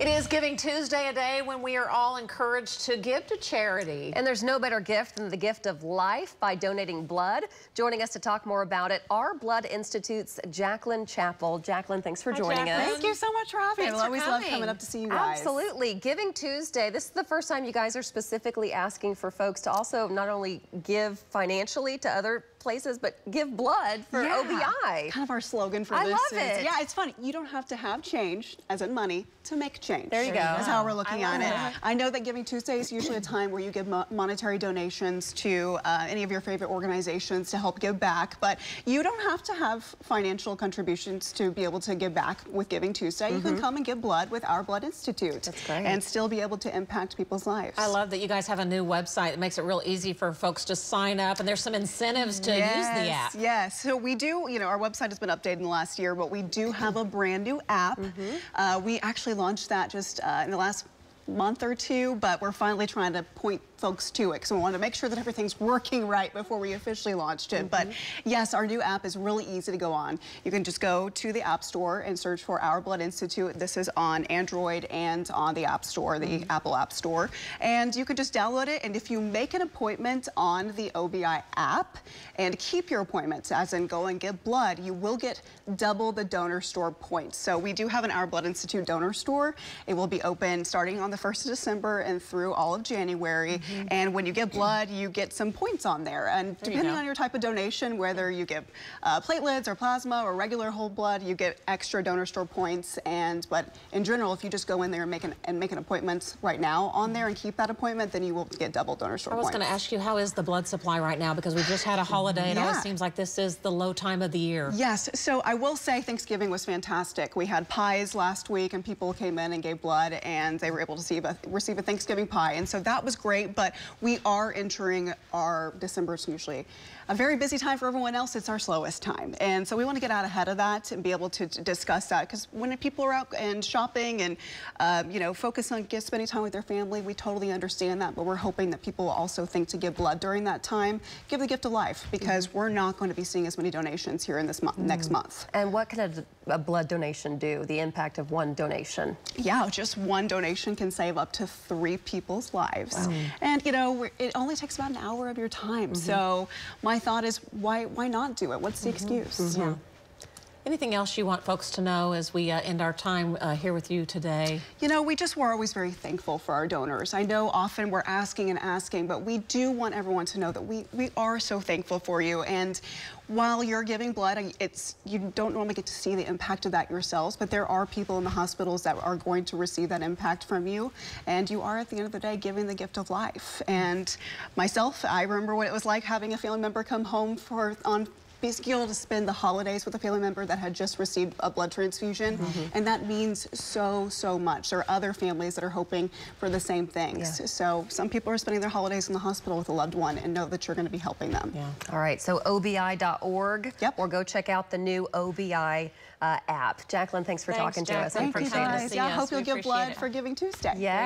It is Giving Tuesday, a day when we are all encouraged to give to charity. And there's no better gift than the gift of life by donating blood. Joining us to talk more about it, our Blood Institute's Jacklyn Chappell. Jacklyn, thanks for Hi, joining Jacklyn. us. Thank you so much for having me. Thanks I for always love coming. coming up to see you guys. Absolutely. Giving Tuesday, this is the first time you guys are specifically asking for folks to also not only give financially to other places, but give blood for Yeah. OBI. Kind of our slogan for I this I love is, it. yeah, it's funny. You don't have to have change, as in money, to make change. There you go. That's how we're looking I love at it. that. I know that Giving Tuesday is usually a time where you give mo monetary donations to uh, any of your favorite organizations to help give back, but you don't have to have financial contributions to be able to give back with Giving Tuesday. You can come and give blood with our Blood Institute. Mm-hmm. That's great. And still be able to impact people's lives. I love that you guys have a new website that makes it real easy for folks to sign up, and there's some incentives to use the app. Yes, so we do, you know, our website has been updated in the last year, but we do have a brand new app. Mm-hmm. Uh, we actually launched that just uh, in the last month or two, but we're finally trying to point folks to it because we wanted to make sure that everything's working right before we officially launched it. But Mm-hmm. yes, our new app is really easy to go on. You can just go to the App Store and search for Our Blood Institute. This is on Android and on the App Store, the Mm-hmm. Apple App Store. And you can just download it. And if you make an appointment on the OBI app and keep your appointments, as in go and give blood, you will get double the donor store points. So we do have an Our Blood Institute donor store. It will be open starting on the 1st of December and through all of January. And when you give blood, you get some points on there. And Mm-hmm. There depending go. on your type of donation, whether you give uh, platelets or plasma or regular whole blood, you get extra donor store points. And but in general, if you just go in there and make an and make an appointment right now on there and keep that appointment, then you will get double donor store points. I was going to ask you, how is the blood supply right now? Because we just had a holiday. It always seems like this is the low time of the year. Yes, so I will say Thanksgiving was fantastic. We had pies last week and people came in and gave blood and they were able to receive a, receive a Thanksgiving pie. And so that was great, but we are entering our December is usually a very busy time for everyone else. It's our slowest time. And so we want to get out ahead of that and be able to discuss that because when people are out and shopping and, um, you know, focus on get, spending time with their family, we totally understand that, but we're hoping that people will also think to give blood during that time, give the gift of life because we're not going to be seeing as many donations here in this month, next month. And what can a, a blood donation do, the impact of one donation? Yeah, just one donation can save up to three people's lives. And you know, we're- it only takes about an hour of your time. Mm-hmm. So my thought is, why why not do it? What's the mm-hmm. excuse? Mm-hmm. Yeah. Anything else you want folks to know as we uh, end our time uh, here with you today? You know, we just were always very thankful for our donors. I know often we're asking and asking, but we do want everyone to know that we, we are so thankful for you. And while you're giving blood, it's you don't normally get to see the impact of that yourselves, but there are people in the hospitals that are going to receive that impact from you. And you are, at the end of the day, giving the gift of life. And myself, I remember what it was like having a family member come home for on basically able to spend the holidays with a family member that had just received a blood transfusion and that means so so much there are other families that are hoping for the same things Yeah. so some people are spending their holidays in the hospital with a loved one and know that you're going to be helping them Yeah. All right, so obi.org. Yep. Or go check out the new OBI uh, app. Jacklyn, thanks for Thanks, talking to us. I thank you appreciate it. guys see yeah us. hope We you'll give blood it. for giving tuesday Yeah.